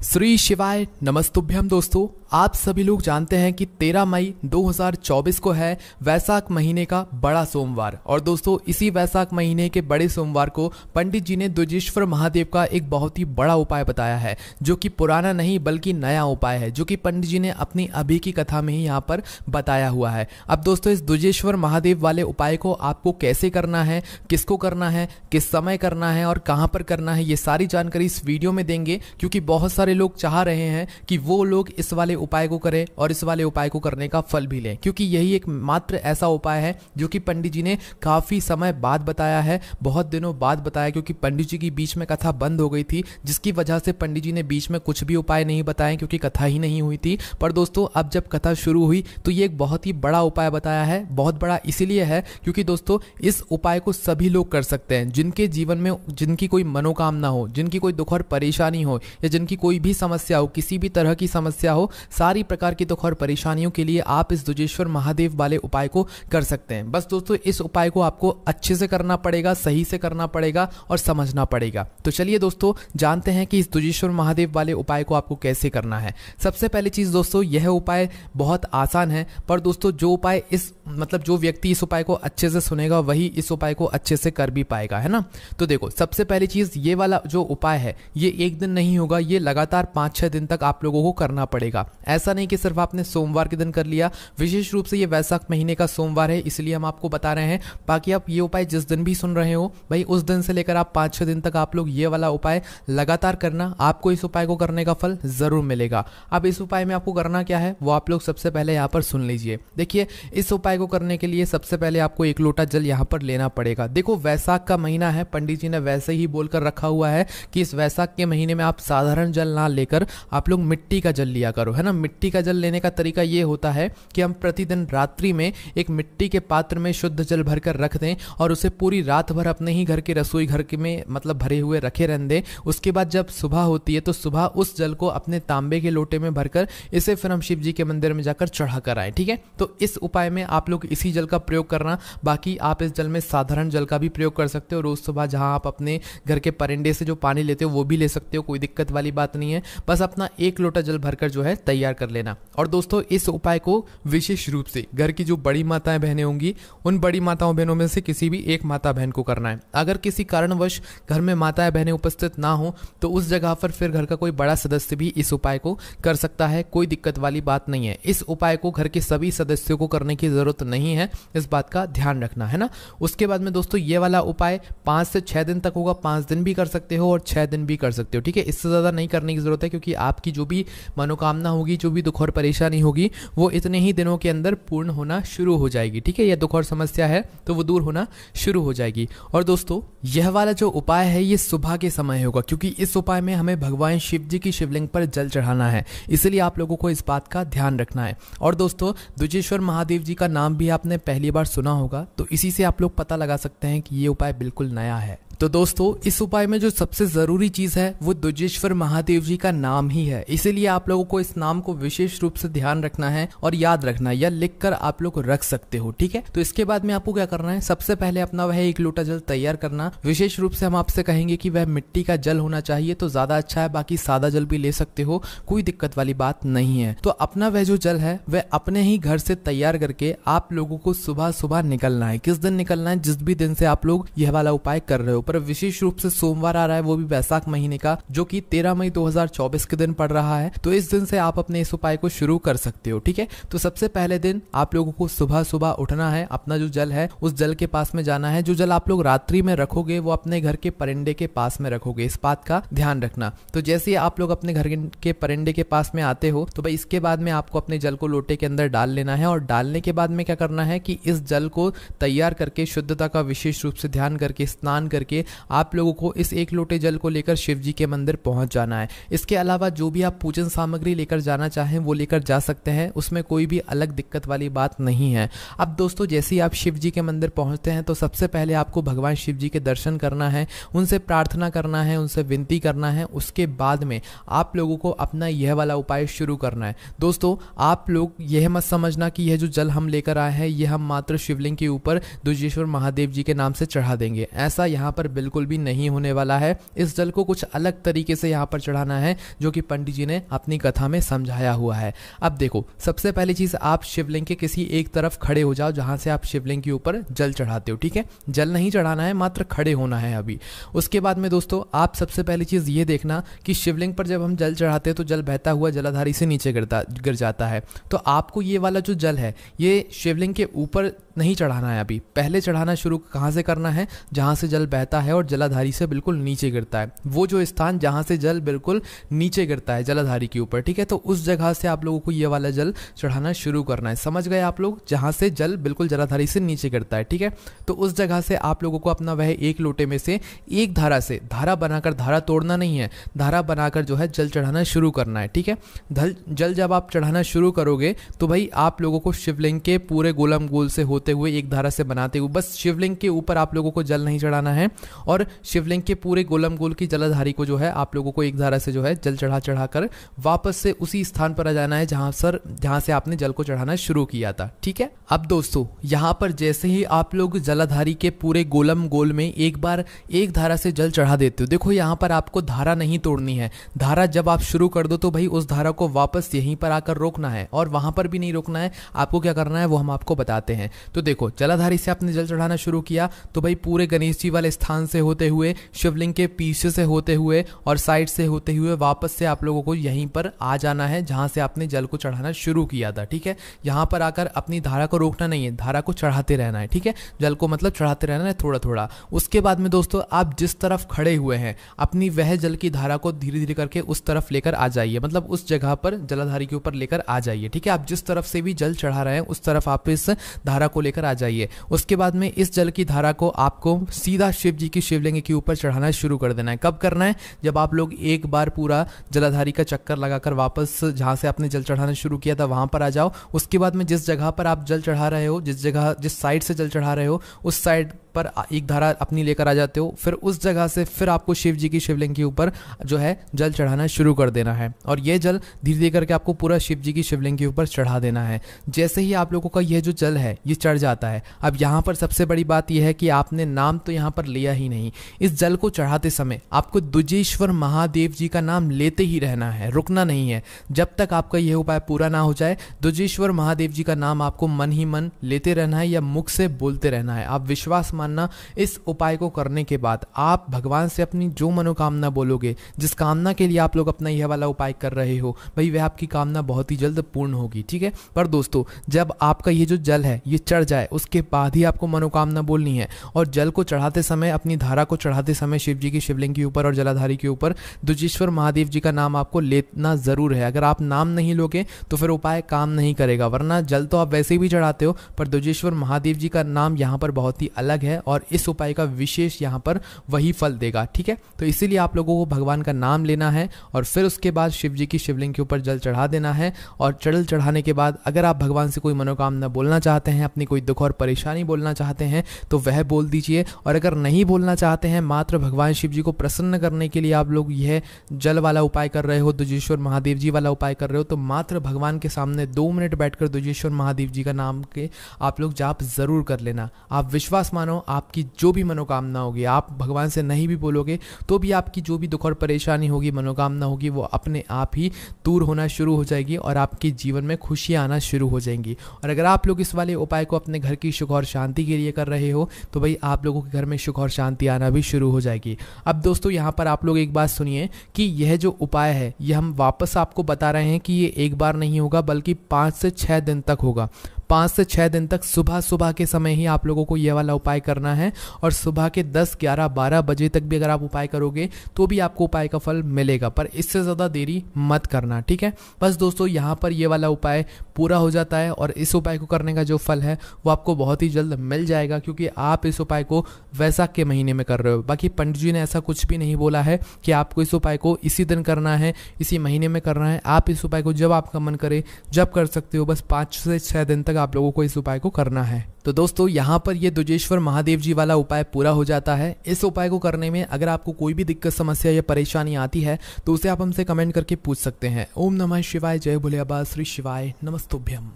श्री शिवाय नमस्तुभ्यम दोस्तों, आप सभी लोग जानते हैं कि 13 मई 2024 को है वैसाख महीने का बड़ा सोमवार। और दोस्तों, इसी वैसाख महीने के बड़े सोमवार को पंडित जी ने द्विजेश्वर महादेव का एक बहुत ही बड़ा उपाय बताया है, जो कि पुराना नहीं बल्कि नया उपाय है, जो कि पंडित जी ने अपनी अभी की कथा में ही यहाँ पर बताया हुआ है। अब दोस्तों, इस द्विजेश्वर महादेव वाले उपाय को आपको कैसे करना है, किसको करना है, किस समय करना है और कहाँ पर करना है, ये सारी जानकारी इस वीडियो में देंगे, क्योंकि बहुत सारे लोग चाह रहे हैं कि वो लोग इस वाले उपाय को करें और इस वाले उपाय को करने का फल भी लें। क्योंकि यही एक मात्र ऐसा उपाय है जो कि पंडित जी ने काफ़ी समय बाद बताया है, बहुत दिनों बाद बताया क्योंकि पंडित जी की बीच में कथा बंद हो गई थी, जिसकी वजह से पंडित जी ने बीच में कुछ भी उपाय नहीं बताए, क्योंकि कथा ही नहीं हुई थी। पर दोस्तों, अब जब कथा शुरू हुई तो ये एक बहुत ही बड़ा उपाय बताया है, बहुत बड़ा इसीलिए है, क्योंकि दोस्तों, इस उपाय को सभी लोग कर सकते हैं, जिनके जीवन में, जिनकी कोई मनोकामना हो, जिनकी कोई दुख और परेशानी हो, या जिनकी कोई भी समस्या हो, किसी भी तरह की समस्या हो, सारी प्रकार की दुख और परेशानियों के लिए आप इस दुजेश्वर महादेव वाले उपाय को कर सकते हैं। बस दोस्तों, इस उपाय को आपको अच्छे से करना पड़ेगा, सही से करना पड़ेगा और समझना पड़ेगा। तो चलिए दोस्तों, जानते हैं कि इस दुजेश्वर महादेव वाले उपाय को आपको कैसे करना है। सबसे पहली चीज़ दोस्तों, यह उपाय बहुत आसान है, पर दोस्तों, जो उपाय इस मतलब जो व्यक्ति इस उपाय को अच्छे से सुनेगा, वही इस उपाय को अच्छे से कर भी पाएगा, है ना? तो देखो, सबसे पहली चीज़, ये वाला जो उपाय है, ये एक दिन नहीं होगा, ये लगातार पाँच छः दिन तक आप लोगों को करना पड़ेगा। ऐसा नहीं कि सिर्फ़ आपने सोमवार के दिन कर लिया। विशेष रूप से ये वैसाख महीने का सोमवार है, इसलिए हम आपको बता रहे हैं। बाकी आप ये उपाय जिस दिन भी सुन रहे हो, भाई, उस दिन से लेकर आप पाँच छः दिन तक आप लोग ये वाला उपाय लगातार करना। आपको इस उपाय को करने का फल ज़रूर मिलेगा। अब इस उपाय में आपको करना क्या है, वो आप लोग सबसे पहले यहाँ पर सुन लीजिए। देखिए, इस उपाय को करने के लिए सबसे पहले आपको एक लोटा जल यहाँ पर लेना पड़ेगा। देखो, वैसाख का महीना है, पंडित जी ने वैसे ही बोलकर रखा हुआ है कि इस वैसाख के महीने में आप साधारण जल ना लेकर आप लोग मिट्टी का जल लिया करो, है ना? मिट्टी का जल लेने का तरीका ये होता है कि हम प्रतिदिन रात्रि में एक मिट्टी के पात्र में शुद्ध जल भरकर रख दें और उसे पूरी रात भर अपने ही घर के रसोई घर के में मतलब भरे हुए रखे रहने दें। उसके बाद जब सुबह होती है तो सुबह उस जल को अपने तांबे के लोटे में भरकर इसे फिर हम शिव जी के मंदिर में जाकर चढ़ा कर आए, ठीक है? तो इस उपाय में आप लोग इसी जल का प्रयोग करना, बाकी आप इस जल में साधारण जल का भी प्रयोग कर सकते हो। रोज सुबह जहाँ आप अपने घर के परिंडे से जो पानी लेते हो, वो भी ले सकते हो, कोई दिक्कत वाली बात नहीं बस अपना एक लोटा जल भरकर जो है तैयार कर लेना। और दोस्तों, इस उपाय को विशेष रूप से घर की जो बड़ी माताएँ बहनें होंगी, उन बड़ी माताओं बहनों में से किसी भी एक माता बहन को करना है। अगर किसी कारणवश घर में माताएँ बहनें उपस्थित ना हो तो उस जगह पर फिर घर का कोई बड़ा सदस्य भी इस उपाय को कर सकता है, कोई दिक्कत वाली बात नहीं है। इस उपाय को घर के सभी सदस्यों को करने की ज़रूरत नहीं है, इस बात का ध्यान रखना, है ना? उसके बाद में दोस्तों, ये वाला उपाय पाँच से छह दिन तक होगा, पाँच दिन भी कर सकते हो और छह दिन भी कर सकते हो, ठीक है? इससे ज़्यादा नहीं करने की ज़रूरत है, क्योंकि आपकी जो भी मनोकामना होगी, जो भी दुख और परेशानी होगी, वो इतने ही दिनों के अंदर पूर्ण होना शुरू हो जाएगी, ठीक है? यह दुख और समस्या है तो वो दूर होना शुरू हो जाएगी। और दोस्तों, यह वाला जो उपाय है, ये सुबह के समय होगा, क्योंकि इस उपाय में हमें भगवान शिव जी की शिवलिंग पर जल चढ़ाना है, इसलिए आप लोगों को इस बात का ध्यान रखना है। और दोस्तों, द्विजेश्वर महादेव जी का नाम भी आपने पहली बार सुना होगा तो इसी से आप लोग पता लगा सकते हैं कि ये उपाय बिल्कुल नया है। तो दोस्तों, इस उपाय में जो सबसे ज़रूरी चीज़ है, वो दुजेश्वर महादेव जी का नाम ही है। इसीलिए आप लोगों को इस नाम को विशेष रूप से ध्यान रखना है और याद रखना है या लिख कर आप लोग रख सकते हो, ठीक है? तो इसके बाद में आपको क्या करना है? सबसे पहले अपना वह एक लोटा जल तैयार करना। विशेष रूप से हम आपसे कहेंगे कि वह मिट्टी का जल होना चाहिए तो ज़्यादा अच्छा है, बाकी सादा जल भी ले सकते हो, कोई दिक्कत वाली बात नहीं है। तो अपना वह जो जल है, वह अपने ही घर से तैयार करके आप लोगों को सुबह सुबह निकलना है। किस दिन निकलना है? जिस भी दिन से आप लोग यह वाला उपाय कर रहे हो। पर विशेष रूप से सोमवार आ रहा है, वो भी वैसाख महीने का, जो कि 13 मई 2024 के दिन पड़ रहा है। तो इस दिन से आप अपने इस उपाय को शुरू कर सकते हो, ठीक है? तो सबसे पहले दिन आप लोगों को सुबह सुबह उठना है, अपना जो जल है, उस जल के पास में जाना है, जो जल आप लोग रात्रि में रखोगे, वो अपने घर के परिंडे के पास में रखोगे, इस बात का ध्यान रखना। तो जैसे ही आप लोग अपने घर के परिंडे के पास में आते हो तो भाई इसके बाद में आपको अपने जल को लोटे के अंदर डाल लेना है, और डालने के बाद में क्या करना है कि इस जल को तैयार करके शुद्धता का विशेष रूप से ध्यान करके, स्नान करके आप लोगों को इस एक लोटे जल को लेकर शिव जी के मंदिर पहुँच जाना है। इसके अलावा जो भी आप पूजन सामग्री लेकर जाना चाहें, वो लेकर जा सकते हैं। उसमें कोई भी अलग दिक्कत वाली बात नहीं है। अब दोस्तों, जैसे ही आप शिव जी के मंदिर पहुँचते हैं तो सबसे पहले आपको भगवान शिव जी के दर्शन करना है, उनसे प्रार्थना करना है, उनसे विनती करना है। उसके बाद में आप लोगों को अपना यह वाला उपाय शुरू करना है। दोस्तों, आप लोग यह मत समझना कि यह जो जल हम लेकर आए हैं, यह हम मात्र शिवलिंग के ऊपर दुजेश्वर महादेव जी के नाम से चढ़ा देंगे। ऐसा यहाँ पर बिल्कुल भी नहीं होने वाला है। इस जल को कुछ अलग तरीके से यहाँ पर चढ़ाना है, जो कि पंडित जी ने अपनी कथा में समझाया हुआ है। अब देखो, सबसे पहली चीज़, आप शिवलिंग के किसी एक तरफ़ खड़े हो जाओ, जहाँ से आप शिवलिंग के ऊपर जल चढ़ाते हो, ठीक है? जल नहीं चढ़ाना है, मात्र खड़े होना है अभी। उसके बाद में दोस्तों, आप सबसे पहली चीज़ ये देखना कि शिवलिंग पर जब हम जल चढ़ाते हैं तो जल बहता हुआ जलाधारी से नीचे गिरता, गिर जाता है। तो आपको ये वाला जो जल है, ये शिवलिंग के ऊपर नहीं चढ़ाना है अभी। पहले चढ़ाना शुरू कहाँ से करना है? जहाँ से जल बहता है और जलाधारी से बिल्कुल नीचे गिरता है। वो जो स्थान जहाँ से जल बिल्कुल नीचे गिरता है, जलाधारी के ऊपर, ठीक है? तो उस जगह से आप लोगों को ये वाला जल चढ़ाना शुरू करना है। समझ गए आप लोग? जहाँ से जल बिल्कुल जलाधारी से नीचे गिरता है, ठीक है? तो उस जगह से आप लोगों को अपना वह एक लोटे में से एक धारा से, धारा बनाकर, धारा तोड़ना नहीं है, धारा बनाकर जो है जल चढ़ाना शुरू करना है, ठीक है? जल जब आप चढ़ाना शुरू करोगे तो भाई आप लोगों को शिवलिंग के पूरे गोलम गोल से होते हुए एक धारा से बनाते हुए, बस शिवलिंग के ऊपर आप लोगों को जल नहीं चढ़ाना है और शिवलिंग के पूरे गोलम गोल की जलाधारी को जो है, आप लोगों को एक धारा से जो है जल चढ़ा चढ़ा कर वापस से उसी स्थान पर आ जाना है जहाँ सर, जहाँ से आपने जल को चढ़ाना शुरू किया था। ठीक है? अब दोस्तों, यहाँ पर जैसे ही आप लोग जलाधारी के पूरे गोलम गोल में एक बार एक धारा से जल चढ़ा देते हो, देखो यहाँ पर आपको धारा नहीं तोड़नी है। धारा जब आप शुरू कर दो तो भाई उस धारा को वापस यहीं पर आकर रोकना है और वहाँ पर भी नहीं रोकना है। आपको क्या करना है, वो हम आपको बताते हैं। तो देखो, जलाधारी से आपने जल चढ़ाना शुरू किया तो भाई पूरे गणेश जी वाले स्थान से होते हुए, शिवलिंग के पीछे से होते हुए और साइड से होते हुए वापस से आप लोगों को यहीं पर आ जाना है, जहाँ से आपने जल को चढ़ाना शुरू किया था, ठीक है? यहाँ पर आकर अपनी धारा को रोकना नहीं है, धारा को चढ़ाते रहना है, ठीक है? जल को मतलब चढ़ाते रहना है थोड़ा थोड़ा उसके बाद में दोस्तों, आप जिस तरफ़ खड़े हुए हैं, अपनी वह जल की धारा को धीरे धीरे करके उस तरफ़ लेकर आ जाइए मतलब उस जगह पर जलाधारी के ऊपर लेकर आ जाइए, ठीक है? आप जिस तरफ़ से भी जल चढ़ा रहे हैं, उस तरफ़ आप इस धारा को लेकर आ जाइए। उसके बाद में इस जल की धारा को आपको सीधा शिव जी की शिवलिंग के ऊपर चढ़ाना शुरू कर देना है। कब करना है? जब आप लोग एक बार पूरा जलाधारी का चक्कर लगाकर वापस जहाँ से आपने जल चढ़ाना शुरू किया था, वहाँ पर आ जाओ। उसके बाद में जिस जगह पर आप जल चढ़ा रहे हो, जिस जगह, जिस साइड से जल चढ़ा रहे हो, उस साइड पर एक धारा अपनी लेकर आ जाते हो, फिर उस जगह से फिर आपको शिव जी की शिवलिंग के ऊपर जो है जल चढ़ाना शुरू कर देना है। और ये जल धीरे धीरे करके आपको पूरा शिव जी की शिवलिंग के ऊपर चढ़ा देना है। जैसे ही आप लोगों का यह जो जल है, ये चढ़ जाता है, अब यहाँ पर सबसे बड़ी बात यह है कि आपने नाम तो यहाँ पर लिया ही नहीं। इस जल को चढ़ाते समय आपको दुजेश्वर महादेव जी का नाम लेते ही रहना है, रुकना नहीं है। जब तक आपका यह उपाय पूरा ना हो जाए दुजेश्वर महादेव जी का नाम आपको मन ही मन लेते रहना है या मुख से बोलते रहना है। आप विश्वास मानना इस उपाय को करने के बाद आप भगवान से अपनी जो मनोकामना बोलोगे, जिस कामना के लिए आप लोग अपना यह वाला उपाय कर रहे हो, भाई वह आपकी कामना बहुत ही जल्द पूर्ण होगी, ठीक है? पर दोस्तों, जब आपका ये जो जल है, ये चढ़ जाए, उसके बाद ही आपको मनोकामना बोलनी है। और जल को चढ़ाते समय, अपनी धारा को चढ़ाते समय शिव जी की शिवलिंग के ऊपर और जलाधारी के ऊपर दुजेश्वर महादेव जी का नाम आपको लेना ज़रूर है। अगर आप नाम नहीं लोगे तो फिर उपाय काम नहीं करेगा, वरना जल तो आप वैसे भी चढ़ाते हो, पर दुजेश्वर महादेव जी का नाम यहाँ पर बहुत ही अलग है। और इस उपाय का विशेष यहाँ पर वही फल देगा, ठीक है? तो इसीलिए आप लोगों को भगवान का नाम लेना है और फिर उसके बाद शिव जी की शिवलिंग के ऊपर जल चढ़ा देना है और चढ़ल चढ़ाने के बाद अगर आप भगवान से कोई मनोकामना बोलना चाहते हैं, अपनी कोई दुख और परेशानी बोलना चाहते हैं तो वह बोल दीजिए और अगर नहीं बोलना चाहते हैं, मात्र भगवान शिव जी को प्रसन्न करने के लिए आप लोग यह जल वाला उपाय कर रहे हो, दुजेश्वर महादेव जी वाला उपाय कर रहे हो तो मात्र भगवान के सामने दो मिनट बैठकर दुजेश्वर महादेव जी का नाम के आप लोग जाप ज़रूर कर लेना। आप विश्वास मानो आपकी जो भी मनोकामना होगी, आप भगवान से नहीं भी बोलोगे तो भी आपकी जो भी दुख और परेशानी होगी, मनोकामना होगी, वो अपने आप ही दूर होना शुरू हो जाएगी और आपके जीवन में खुशियाँ आना शुरू हो जाएँगी। और अगर आप लोग इस वाले उपाय को अपने घर की सुख और शांति के लिए कर रहे हो तो भाई आप लोगों के घर में सुख और शांति आना भी शुरू हो जाएगी। अब दोस्तों, यहाँ पर आप लोग एक बात सुनिए कि यह जो उपाय है, यह हम वापस आपको बता रहे हैं कि ये एक बार नहीं होगा, बल्कि पाँच से छः दिन तक होगा। पाँच से छः दिन तक सुबह सुबह के समय ही आप लोगों को यह वाला उपाय करना है और सुबह के 10, 11, 12 बजे तक भी अगर आप उपाय करोगे तो भी आपको उपाय का फल मिलेगा पर इससे ज़्यादा देरी मत करना ठीक है? बस दोस्तों यहाँ पर यह वाला उपाय पूरा हो जाता है और इस उपाय को करने का जो फल है वो आपको बहुत ही जल्द मिल जाएगा क्योंकि आप इस उपाय को वैसाख के महीने में कर रहे हो। बाकी पंडित जी ने ऐसा कुछ भी नहीं बोला है कि आपको इस उपाय को इसी दिन करना है इसी महीने में करना है। आप इस उपाय को जब आपका मन करे जब कर सकते हो बस पाँच से छः दिन तक आप लोगों को इस उपाय को करना है। तो दोस्तों, यहाँ पर ये दुजेश्वर महादेव जी वाला उपाय पूरा हो जाता है। इस उपाय को करने में अगर आपको कोई भी दिक्कत, समस्या या परेशानी आती है तो उसे आप हमसे कमेंट करके पूछ सकते हैं। ओम नमः शिवाय, जय भोले श्री शिवाय नमस्तुभ्यम।